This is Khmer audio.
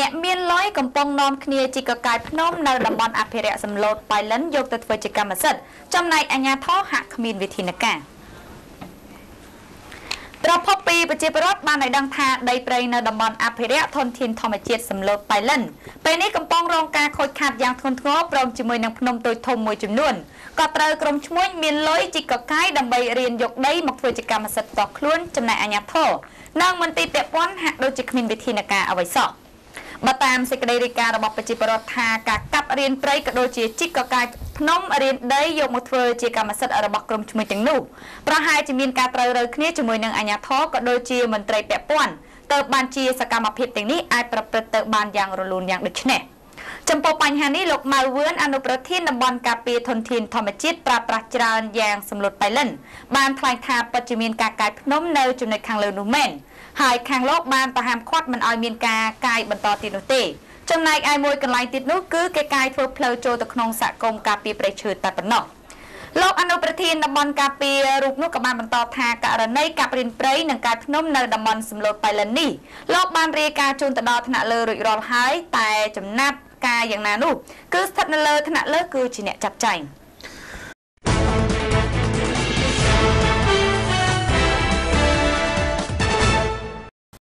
អ្នកមានលុយកំពុងនាំគ្នាជីកកាយភ្នំនៅតំបន់អភិរក្សសំឡូតបៃលិនយកទៅធ្វើជាកម្មសិទ្ធិចំណែកអាជ្ញាធរហាក់គ្មានវិធានការប្រពន្ធពីប្រជាពលរដ្ឋបានឲ្យដឹងថាដីព្រៃនៅតំបន់អភិរក្សធនធានធម្មជាតិសំឡូតបៃលិនពេលនេះកំពុងរងការខូចខាតយ៉ាងធ្ងន់ធ្ងរព្រមជាមួយនឹងភ្នំតូចធំមួយចំនួនក៏ត្រូវក្រុមឈ្មួញមានលុយជីកកកាយដើម្បីរៀនយកដីមកធ្វើជាកម្មសិទ្ធិផ្ទាល់ខ្លួនចំណែកអាជ្ញាធរនិងមន្ទីរពាក់ព័ន្ធហាក់ដូចជាគ្មានវិធានការអ្វីសោះ បើតាមសេចក្តីរាយការណ៍របស់ប្រជាពលរដ្ឋថាការកាប់រៀនព្រៃក៏ដូចជាជីកកកាយភ្នំរៀនដីយកមកធ្វើជាកម្មសិទ្ធិរបស់ក្រុមឈ្មួញទាំងនោះប្រហែលជាមានការត្រូវរើគ្នាជាមួយនឹងអាជ្ញាធរក៏ដូចជាមន្ត្រីពាក់ព័ន្ធទៅបានជាសកម្មភាពទាំងនេះអាចប្រព្រឹត្តទៅបានយ៉ាងរលូនយ៉ាងដូចនេះ ចំពោះបញ្ហានេះលោកម៉ៅវឿនអនុប្រធានតំបន់ការពារធនធានធម្មជាតិប្រើប្រាស់ច្រើនយ៉ាងសម្លុតបៃលិនបានថ្លែងថាពិតជាមានការកាយភ្នំនៅចំណុចខាងលើនោះមែនហើយខាងលោកបានប្រហាមឃាត់មិនឲ្យមានការកាយបន្តទៀតនោះទេចំណែកឯមួយកន្លែងទៀតនោះគឺគេកាយធ្វើផ្លូវចូលទៅក្នុងសហគមន៍ការពារព្រៃឈើតែប៉ុណ្ណោះលោកអនុប្រធានតំបន់ការពាររូបនោះក៏បានបន្តថាករណីកាប់រិនព្រៃនិងកាយភ្នំនៅតំបន់សំឡូតបៃលិននេះលោកបានរាយការណ៍ជូនទៅដល់ថ្នាក់លើរួចរាល់ហើយតែចំណាប់ ការយ៉ាងណានោះគឺស្ថិតនៅលើថ្នាក់លើគឺជាអ្នកចាត់ចែង។